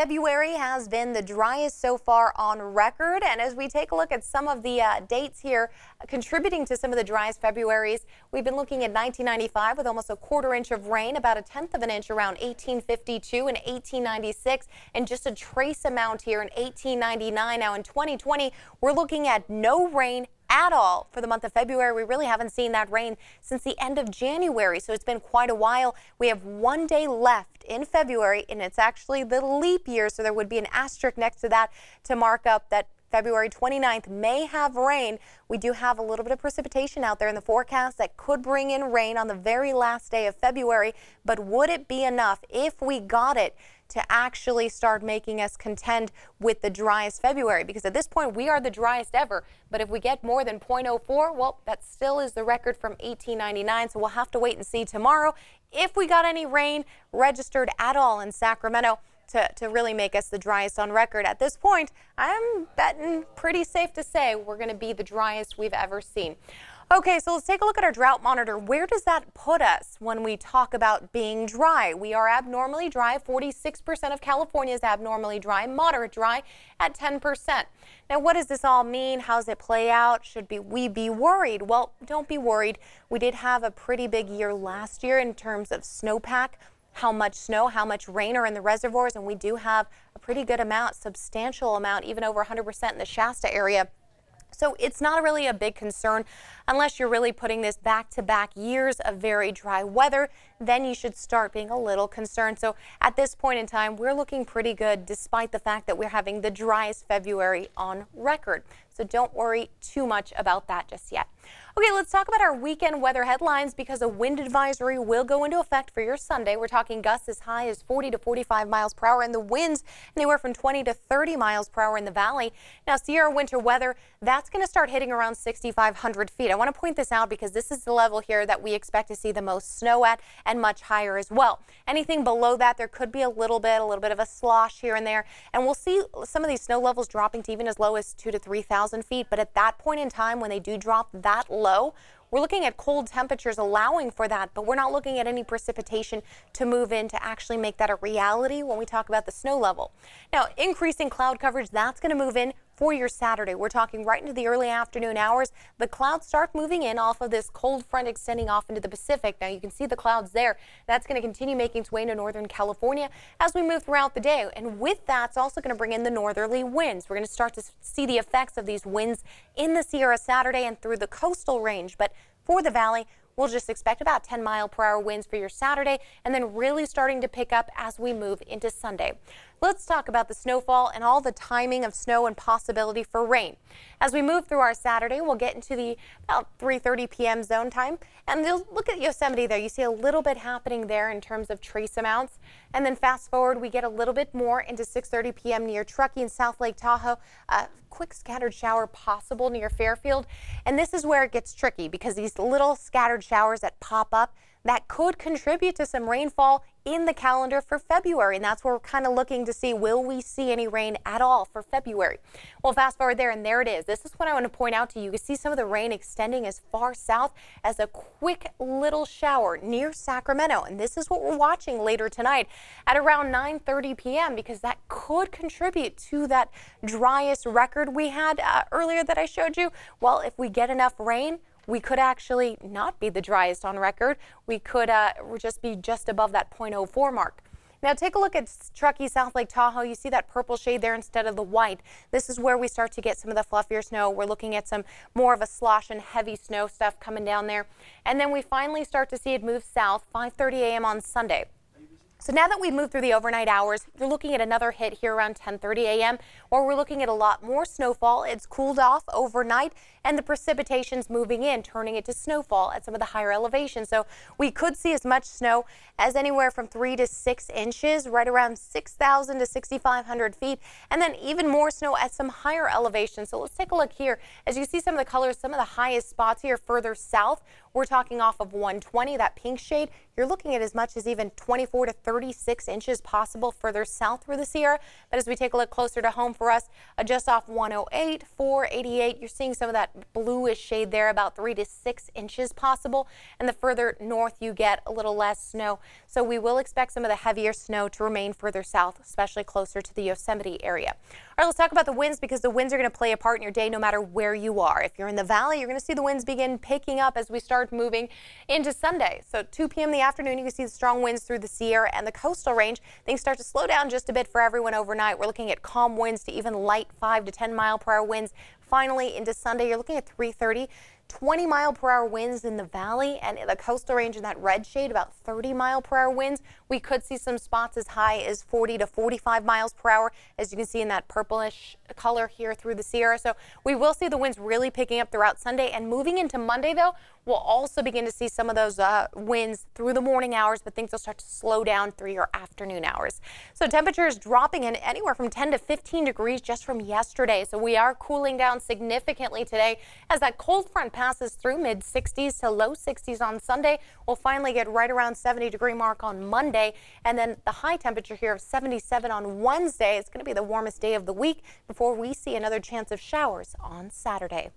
February has been the driest so far on record. And as we take a look at some of the uh, dates here contributing to some of the driest Februaries, we've been looking at 1995 with almost a quarter inch of rain, about a tenth of an inch around 1852 and 1896, and just a trace amount here in 1899. Now in 2020, we're looking at no rain at all for the month of February. We really haven't seen that rain since the end of January, so it's been quite a while. We have one day left in February, and it's actually the leap year, so there would be an asterisk next to that to mark up that February 29th may have rain. We do have a little bit of precipitation out there in the forecast that could bring in rain on the very last day of February, but would it be enough if we got it to actually start making us contend with the driest February? Because at this point, we are the driest ever. But if we get more than 0.04, well, that still is the record from 1899. So we'll have to wait and see tomorrow if we got any rain registered at all in Sacramento to, to really make us the driest on record. At this point, I'm betting pretty safe to say we're going to be the driest we've ever seen. Okay, so let's take a look at our drought monitor. Where does that put us when we talk about being dry? We are abnormally dry. 46% of California is abnormally dry, moderate dry at 10%. Now, what does this all mean? How does it play out? Should be, we be worried? Well, don't be worried. We did have a pretty big year last year in terms of snowpack how much snow, how much rain are in the reservoirs, and we do have a pretty good amount, substantial amount, even over 100% in the Shasta area. So it's not really a big concern unless you're really putting this back to back years of very dry weather. Then you should start being a little concerned. So at this point in time, we're looking pretty good despite the fact that we're having the driest February on record. So don't worry too much about that just yet. Okay, let's talk about our weekend weather headlines because a wind advisory will go into effect for your Sunday. We're talking gusts as high as 40 to 45 miles per hour and the winds anywhere from 20 to 30 miles per hour in the valley. Now, Sierra winter weather, that's going to start hitting around 6,500 feet. I want to point this out because this is the level here that we expect to see the most snow at and much higher as well. Anything below that, there could be a little bit, a little bit of a slosh here and there. And we'll see some of these snow levels dropping to even as low as 2 to 3,000 feet. But at that point in time, when they do drop that low, we're looking at cold temperatures allowing for that, but we're not looking at any precipitation to move in to actually make that a reality when we talk about the snow level. Now, increasing cloud coverage, that's going to move in for your Saturday. We're talking right into the early afternoon hours. The clouds start moving in off of this cold front extending off into the Pacific. Now you can see the clouds there. That's going to continue making its way into Northern California as we move throughout the day. And with that, it's also going to bring in the northerly winds. We're going to start to see the effects of these winds in the Sierra Saturday and through the coastal range. But for the valley, We'll just expect about 10 mile per hour winds for your Saturday and then really starting to pick up as we move into Sunday. Let's talk about the snowfall and all the timing of snow and possibility for rain. As we move through our Saturday, we'll get into the about 3.30 p.m. zone time. And look at Yosemite there. You see a little bit happening there in terms of trace amounts. And then fast forward, we get a little bit more into 6.30 p.m. near Truckee and South Lake Tahoe. A quick scattered shower possible near Fairfield. And this is where it gets tricky because these little scattered showers that pop up, that could contribute to some rainfall in the calendar for February. And that's where we're kind of looking to see, will we see any rain at all for February? Well, fast forward there, and there it is. This is what I want to point out to you. You can see some of the rain extending as far south as a quick little shower near Sacramento. And this is what we're watching later tonight at around 9.30 p.m. because that could contribute to that driest record we had uh, earlier that I showed you. Well, if we get enough rain, we could actually not be the driest on record. We could uh, just be just above that 0.04 mark. Now take a look at Truckee, South Lake Tahoe. You see that purple shade there instead of the white. This is where we start to get some of the fluffier snow. We're looking at some more of a slosh and heavy snow stuff coming down there. And then we finally start to see it move south 5.30 a.m. on Sunday. So now that we've moved through the overnight hours, you're looking at another hit here around 10:30 a.m. or we're looking at a lot more snowfall. It's cooled off overnight and the precipitation's moving in, turning it to snowfall at some of the higher elevations. So we could see as much snow as anywhere from 3 to 6 inches, right around 6,000 to 6,500 feet, and then even more snow at some higher elevations. So let's take a look here. As you see some of the colors, some of the highest spots here further south, we're talking off of 120, that pink shade. You're looking at as much as even 24 to 30 36 inches possible further south through the Sierra. But as we take a look closer to home for us, uh, just off 108, 488, you're seeing some of that bluish shade there, about three to six inches possible. And the further north you get, a little less snow. So we will expect some of the heavier snow to remain further south, especially closer to the Yosemite area. All right, let's talk about the winds because the winds are going to play a part in your day no matter where you are. If you're in the valley, you're going to see the winds begin picking up as we start moving into Sunday. So 2 p.m. in the afternoon, you can see the strong winds through the Sierra and the coastal range. Things start to slow down just a bit for everyone overnight. We're looking at calm winds to even light 5 to 10 mile per hour winds. Finally, into Sunday, you're looking at 330. 20 mile per hour winds in the valley and the coastal range in that red shade, about 30 mile per hour winds. We could see some spots as high as 40 to 45 miles per hour, as you can see in that purplish color here through the Sierra. So we will see the winds really picking up throughout Sunday and moving into Monday, though, we'll also begin to see some of those uh, winds through the morning hours, but things will start to slow down through your afternoon hours. So temperatures dropping in anywhere from 10 to 15 degrees just from yesterday. So we are cooling down significantly today as that cold front passes through mid 60s to low 60s on Sunday. We'll finally get right around 70 degree mark on Monday. And then the high temperature here of 77 on Wednesday. It's going to be the warmest day of the week before we see another chance of showers on Saturday.